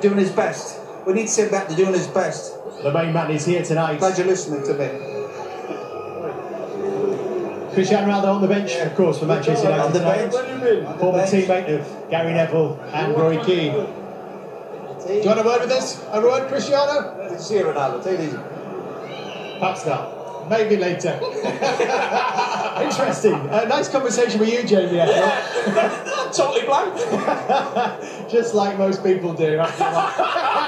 doing his best. We need to send back to doing his best. The main man is here tonight. Glad you're listening to me. Cristiano Ronaldo on the bench, of course, for Manchester United. On the tonight. bench. Former teammate of Gary Neville and Roy Keane. Do you want a word with us? A word, Cristiano? See you, Ronaldo. Take it easy. Perhaps not. Maybe later. Interesting. Uh, nice conversation with you, Jamie. Ethel. totally blank. Just like most people do. after a while.